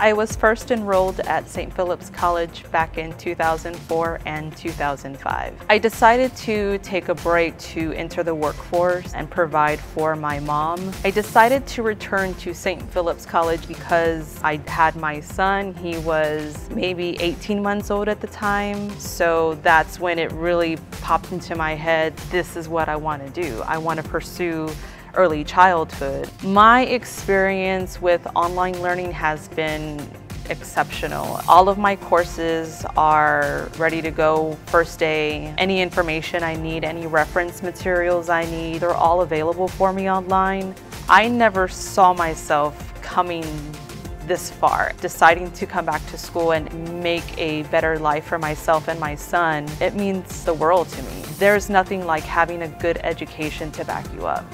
I was first enrolled at St. Philip's College back in 2004 and 2005. I decided to take a break to enter the workforce and provide for my mom. I decided to return to St. Philip's College because I had my son. He was maybe 18 months old at the time, so that's when it really popped into my head, this is what I want to do. I want to pursue early childhood. My experience with online learning has been exceptional. All of my courses are ready to go first day. Any information I need, any reference materials I need, they're all available for me online. I never saw myself coming this far. Deciding to come back to school and make a better life for myself and my son, it means the world to me. There's nothing like having a good education to back you up.